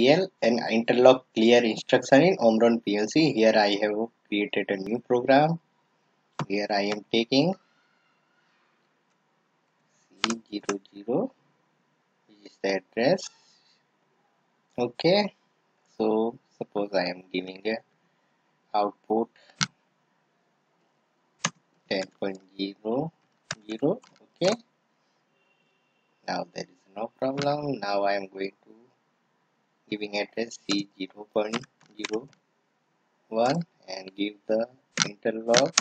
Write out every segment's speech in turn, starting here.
IL and interlock clear instruction in Omron PLC. Here I have created a new program. Here I am taking C00 is the address. Okay. So suppose I am giving a output 10.0 okay now there is no problem now I am going to giving address C 0.01 and give the interlock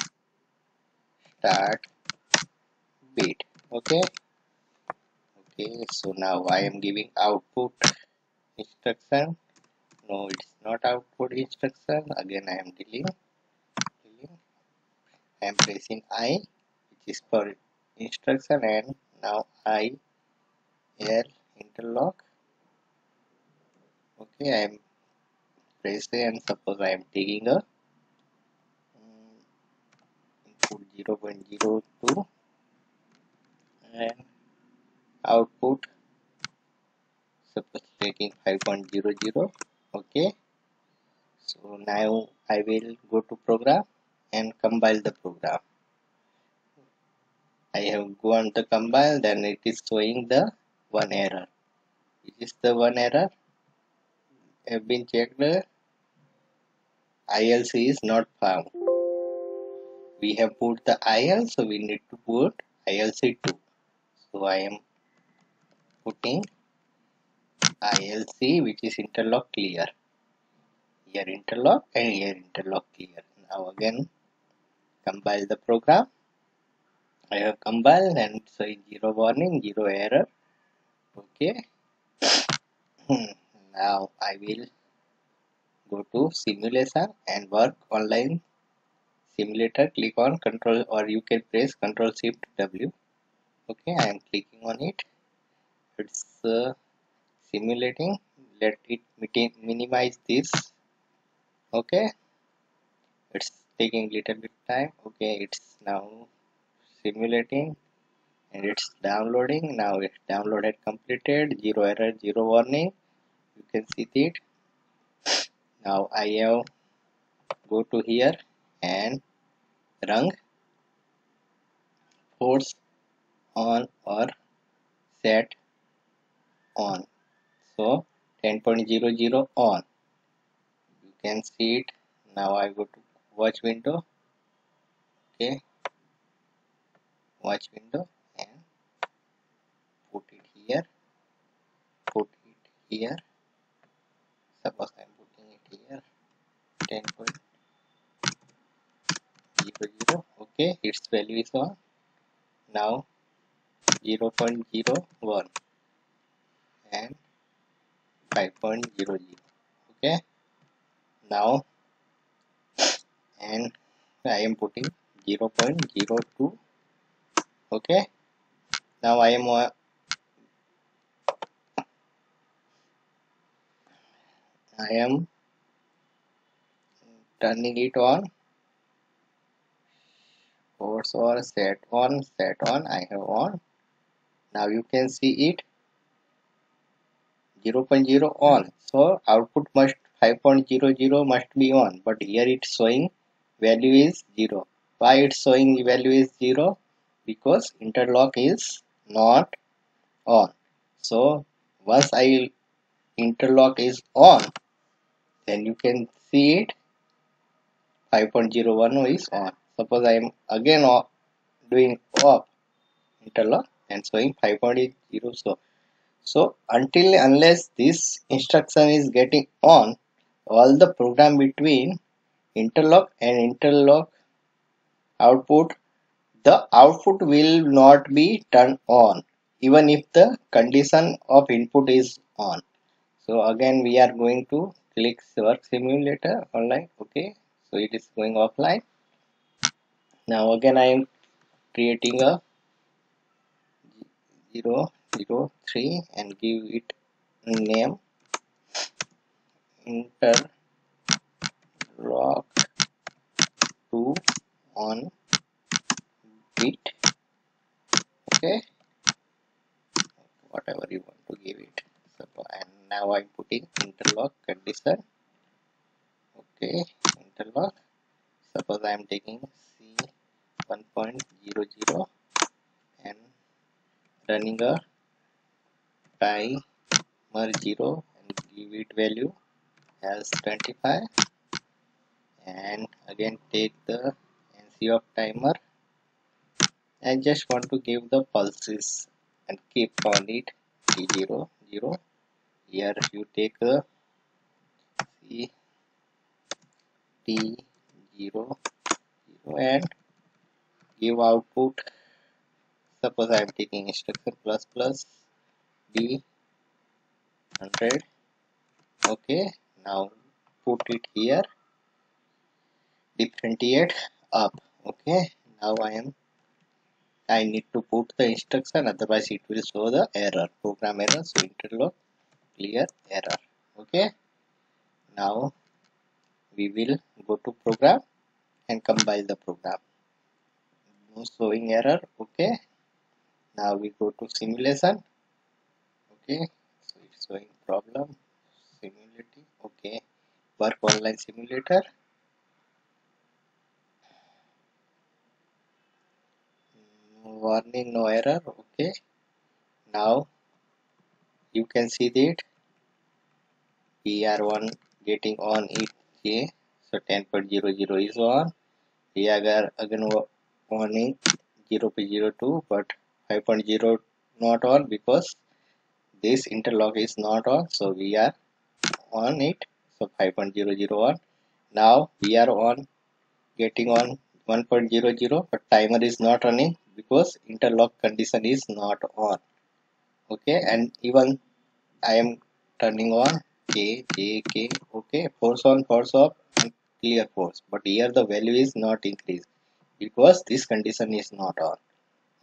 start bit. Okay? Okay so now I am giving output instruction. No it's not output instruction. Again I am deleting I am pressing I which is for instruction and now I L interlock okay I am pressing and suppose I am taking a input 0 0.02 and output suppose taking 5.00 okay. So now I will go to program and compile the program. I have gone to compile then it is showing the one error. Is the one error have been checked ILC is not found. We have put the IL so we need to put ILC2 so I am putting ILC which is interlock clear. Here interlock and here interlock clear. Now again compile the program. I have compiled and so zero warning zero error. Okay hmm. Now I will go to simulation and work online simulator. Click on control or you can press control shift W. Okay I am clicking on it. It's uh, simulating. Let it minimize this. Okay. It's taking little bit time. Okay it's now simulating and it's downloading. Now it's downloaded completed. Zero error zero warning you can see it. Now I have go to here and rung force on or set on. So 10.00 on. You can see it. Now I go to watch window. Okay. Watch window and put it here. Put it here suppose I'm putting it here 10.00 okay its value is on now 0 0.01 and 5.00 okay. Now and I am putting 0 0.02 okay. Now I am uh, I am turning it on. Force or set on set on. I have on. Now you can see it. 0 0.0 on. So output must 5.00 must be on. But here it's showing value is 0 why it's showing value is 0 because interlock is not on. So once I interlock is on then you can see it. 5.01 is on. Suppose I am again doing off interlock and showing 5.0 so so until unless this instruction is getting on all the program between interlock and interlock output the output will not be turned on even if the condition of input is on. So again we are going to click work simulator online okay? So it is going offline. Now again I am creating a 0 0 3 and give it name. Enter interlock 2 on bit okay? Whatever you want to give it. So and now i'm putting interlock condition. Okay interlock. Suppose i am taking c 1.00 and running a timer 0 and give it value as 25 and again take the NC of timer. I just want to give the pulses and keep on it t0 0 here you take the c t0 0 and give output. Suppose I am taking instruction plus plus b 100 okay now put it here. Differentiate up. Okay now I am I need to put the instruction otherwise it will show the error. Program error so interlock clear. Error okay. Now we will go to program and compile the program. No showing error okay. Now we go to simulation okay. So it's showing problem simulating okay. Work online simulator. Warning no error okay. Now you can see that we are one getting on it okay? So 10.00 is on we are again on it 0.02 but 5.0 not on because this interlock is not on so we are on it. So 5.00 on now we are on getting on 1.00 but timer is not running because interlock condition is not on okay? And even I am turning on K J K okay force on force off and clear force. But here the value is not increased. Because this condition is not on.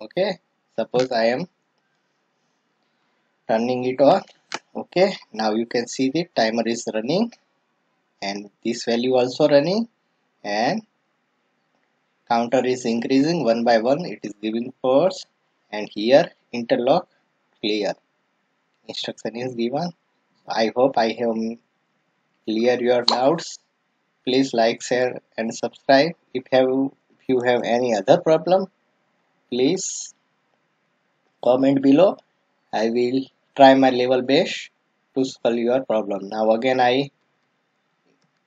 Okay suppose I am turning it on. Okay now you can see the timer is running and this value also running and counter is increasing one by one. It is giving force and here interlock clear. Instruction is given i hope i have clear your doubts. Please like share and subscribe. If have if you have any other problem please comment below. I will try my level best to solve your problem. Now again i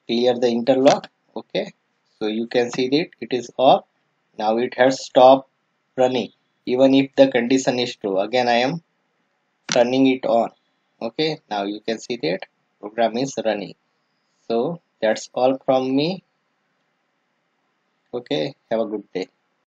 clear the interlock okay? So you can see that it is off. Now it has stopped running even if the condition is true. Again I am turning it on okay now you can see that program is running. So that's all from me. Okay have a good day